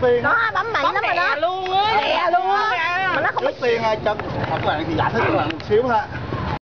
tiền Đó, bấm mạnh Bấm lắm rồi đó. đè luôn á. Đè luôn á. Mà nó không trước tiên cho các bạn thì giải thích các bạn một xíu ha